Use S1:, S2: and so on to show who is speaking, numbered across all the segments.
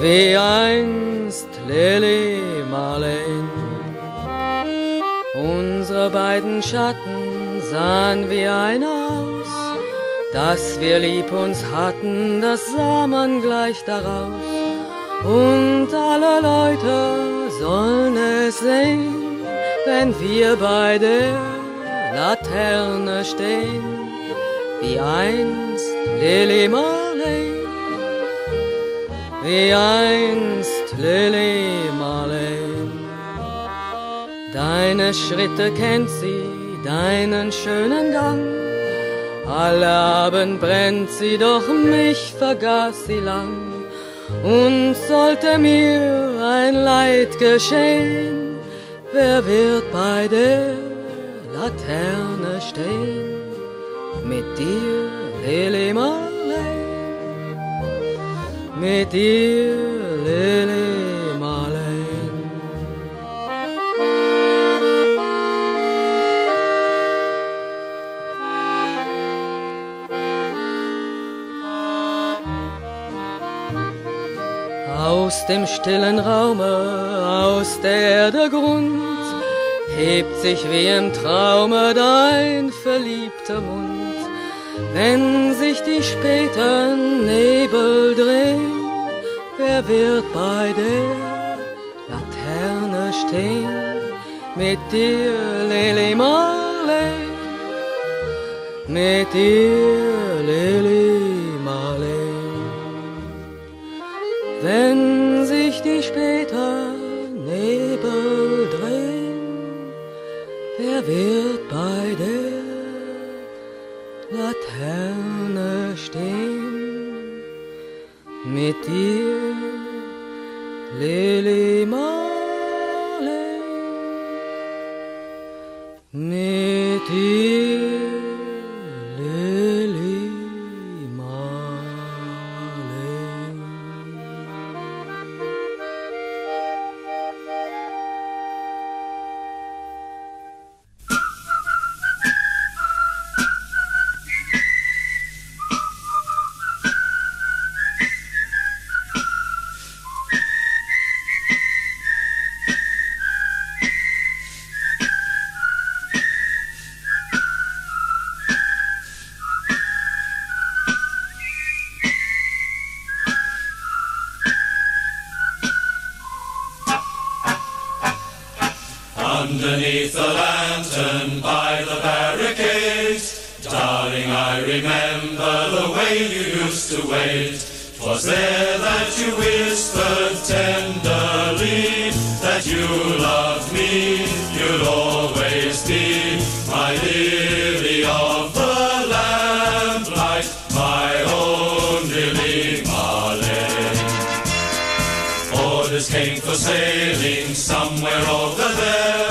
S1: wie einst Lily Marlene. Unsere beiden Schatten sahen wie ein aus, dass wir lieb uns hatten, das sah man gleich daraus. Und alle Leute sollen es sehen, wenn wir bei der Laterne stehen, wie einst Lily Marley, wie einst Lily Marley. Deine Schritte kennt sie, deinen schönen Gang. Alle Abend brennt sie, doch mich vergaß sie lang. Und sollte mir ein Leid geschehen, wer wird bei der Laterne stehen? Mit dir, Lily Marley, mit dir, Lily Marley. Aus dem stillen Raume, aus der der Grund, hebt sich wie im Traume dein verliebter Mund. Wenn sich die späten Nebel wer wird bei der Laterne stehen? Mit dir, Lily Marley, mit dir, Lily Marley. Wenn sich die später Nebel drehen, wer wird bei der Laterne stehen? Mit dir,
S2: 离离。Used to wait. 'Twas there that you whispered tenderly that you loved me, you'll always be my lily of the lamplight, my own Lili Marlene. Orders came for sailing somewhere over there.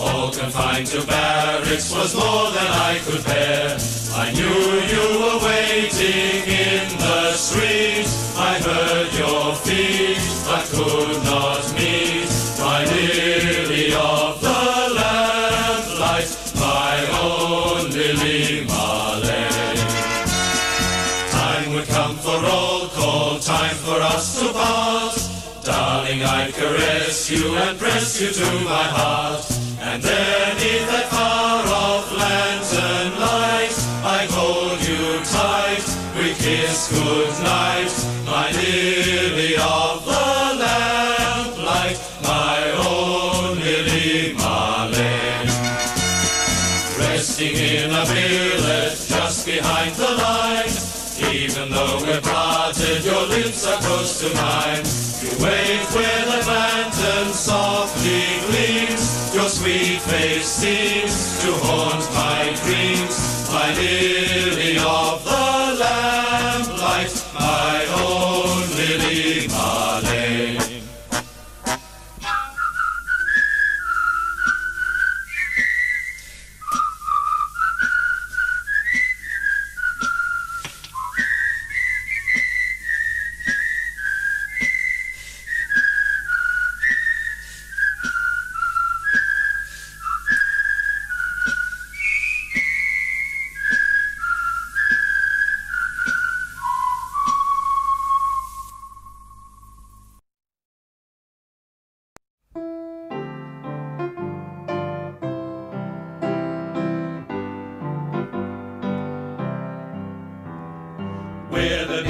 S2: All confined to barracks was more than I could bear. I knew you were waiting in the street. I heard your feet, but could not meet. My lily of the lamplight, my own Lili Marlene. Time would come for roll call, time for us to part. Darling, I'd caress you and press you to my heart. And there, face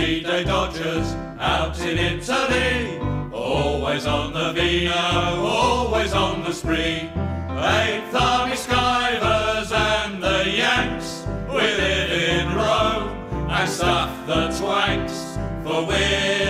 S2: D-Day Dodgers out in Italy. Always on the vino, always on the spree. Eighth Army Skivers and the Yanks, we live in Rome and stuff the twanks, for we're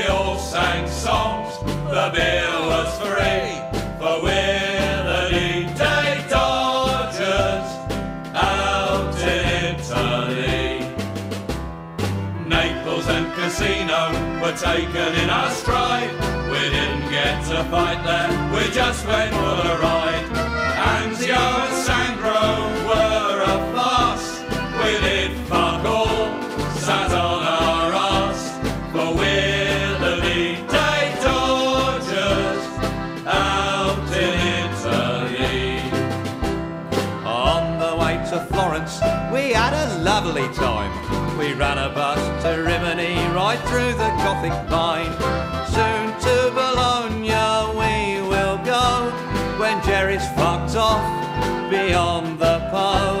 S2: We all sang songs, the bill was free. For the D-Day Dodgers out in Italy. Naples and Cassino were taken in our stride. We didn't get to fight there, we just went for the ride. Anzio and Sangro were a farce. We did fuck
S3: lovely time. We ran a bus to Rimini right through the Gothic Line. Soon to Bologna we will go when Jerry's fucked off beyond the Po.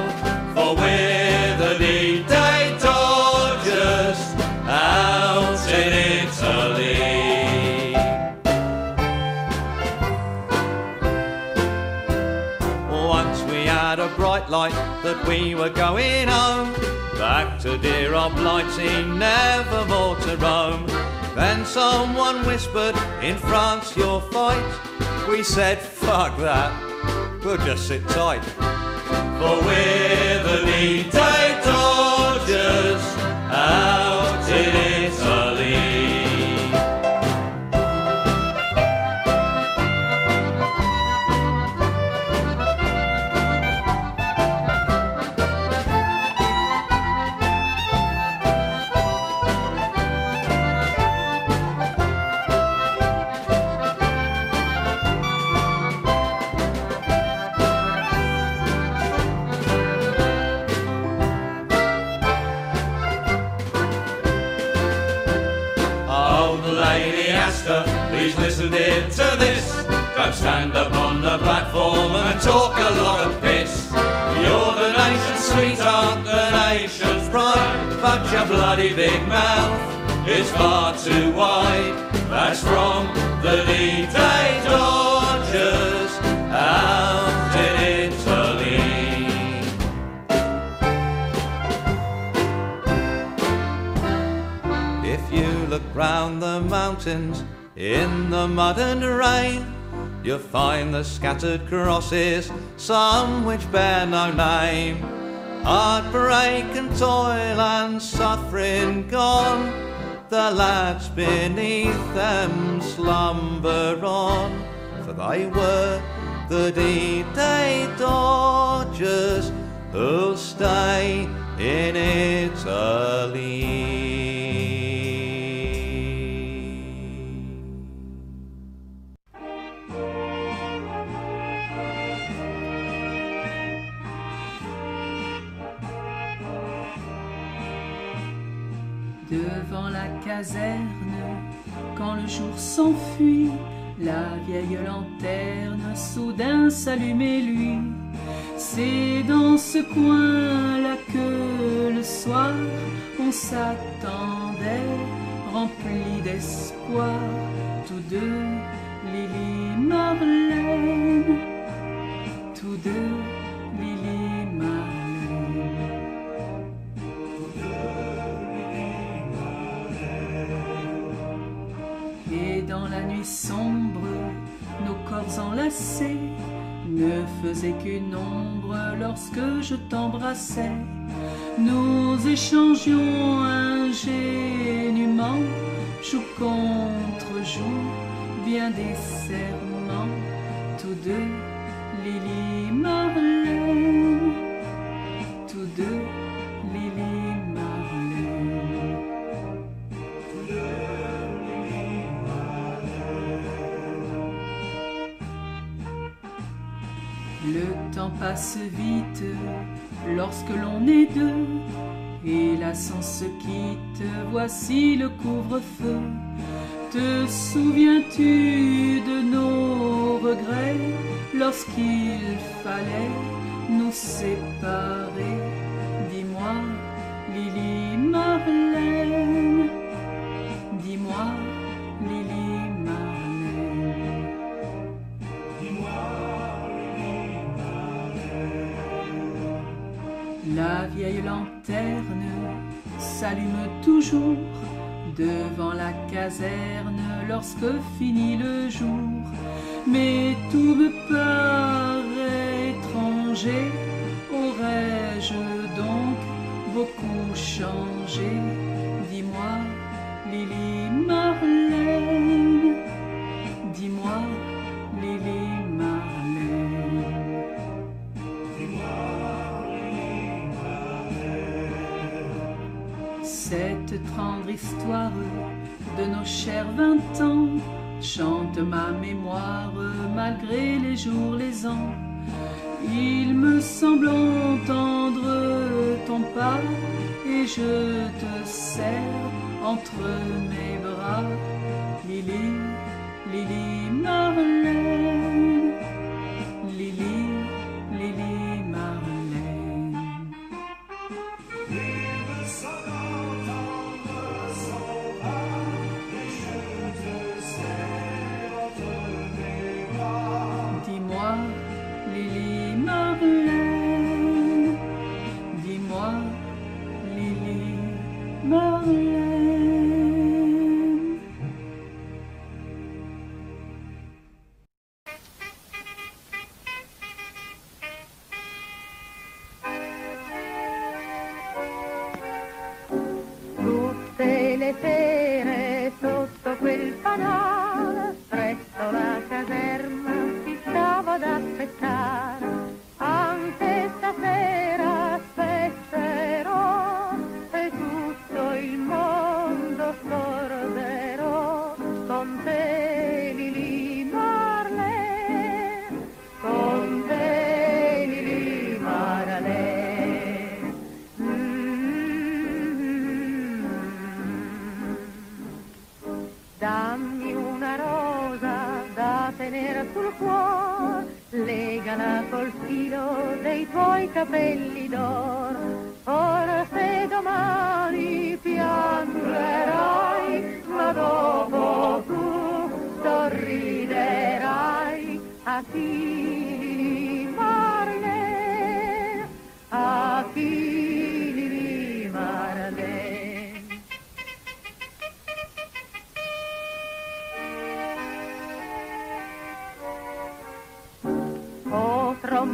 S2: For we're the D-Day Dodgers out in Italy.
S3: Once we had a bright light that we were going home. Back to dear old Blighty, never more to roam. Then someone whispered, in France you'll fight. We said, fuck that, we'll just sit tight.
S2: For we're the D-Day Dodgers That's from the Dodgers out in Italy.
S3: If you look round the mountains in the mud and rain, you'll find the scattered crosses, some which bear no name. Heartbreak and toil and suffering gone, the lads beneath them slumber on, for they were the D-Day Dodgers who'll stay in Italy.
S4: La caserne, quand le jour s'enfuit, la vieille lanterne soudain s'allumait lui. C'est dans ce coin-là que le soir on s'attendait, rempli d'espoir, tous deux, Lily Marlène, dans la nuit sombre, nos corps enlacés ne faisaient qu'une ombre lorsque je t'embrassais. Nous échangions ingénument, jour contre jour, bien des serments, tous deux, Lily Marlène, passe vite lorsque l'on est deux, et la sens se quitte, voici le couvre-feu. Te souviens-tu de nos regrets lorsqu'il fallait nous séparer? Dis-moi, Lily Marlène, dis-moi, Vieille lanterne s'allume toujours devant la caserne lorsque finit le jour. Mais tout me paraît étranger. Aurais-je donc beaucoup changé? Dis-moi, Lily Tendre histoire de nos chers vingt ans chante ma mémoire malgré les jours, les ans. Il me semble entendre ton pas et je te serre entre mes bras. Lily, Lily Marlène,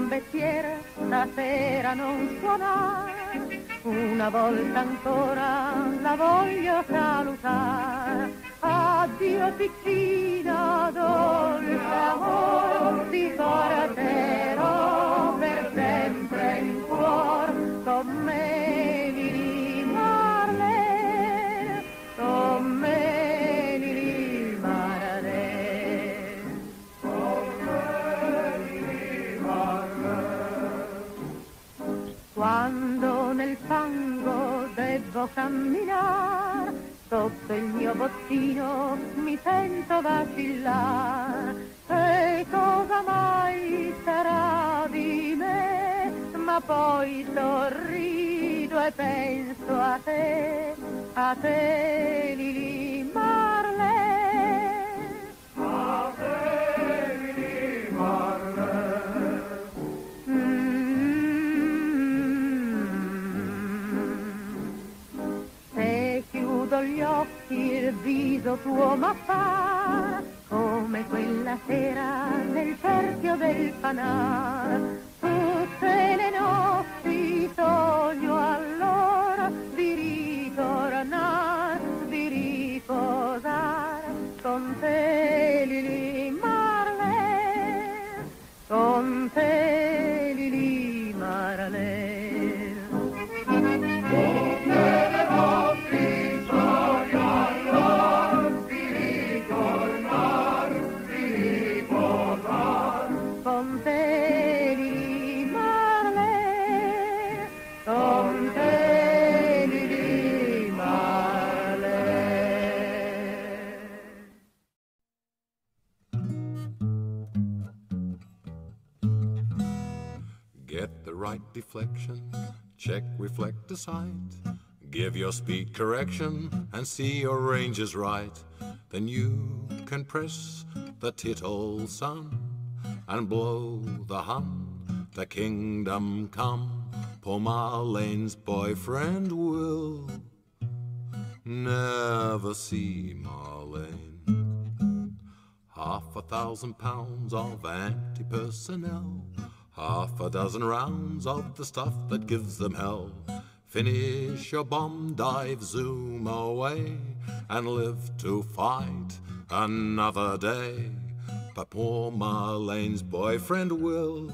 S5: trombettiere, stasera non suonare, una volta ancora la voglio salutare. Addio piccina, dolce amor, ti porterò devo camminare, sotto il mio bottino mi sento vacillare. E cosa mai sarà di me? Ma poi sorrido e penso a te, a te Lili Marlene. A te chiudo gli occhi il viso tuo m'appar come quella sera nel cerchio del fanar. Tutte le notti sogno allora
S6: sight. Give your speed correction and see your range is right. Then you can press the tittle sun and blow the hum. The kingdom come. Poor Marlene's boyfriend will never see Marlene. Half a thousand pounds of anti personnel, half a dozen rounds of the stuff that gives them hell. Finish your bomb dive, zoom away, and live to fight another day. But poor Marlene's boyfriend will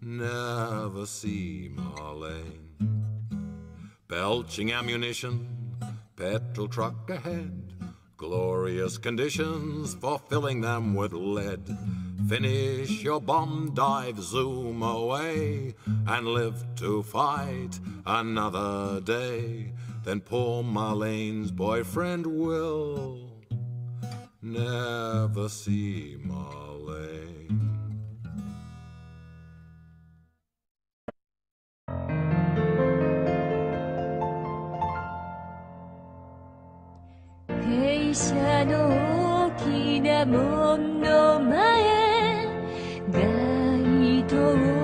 S6: never see Marlene. Belching ammunition, petrol truck ahead, glorious conditions for filling them with lead. Finish your bomb dive, zoom away, and live to fight another day. Then poor Marlene's boyfriend will never see Marlene.「
S7: 車の大きな門の前街 Oh.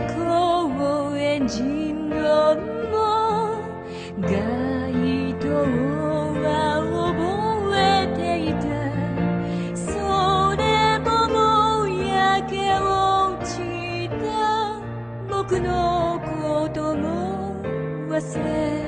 S7: エンジン音も街灯は覚えていたそれももう焼け落ちた僕のことも忘れ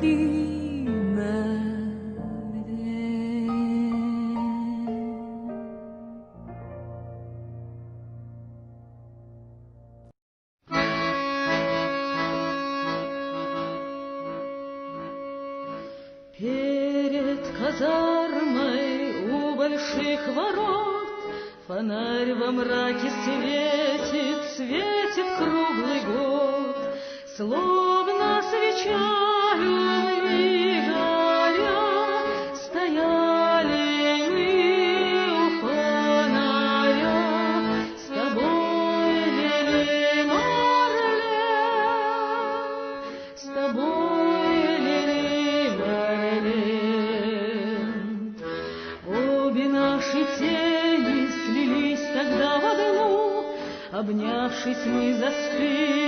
S4: Di.
S8: Расставшись, мы застыли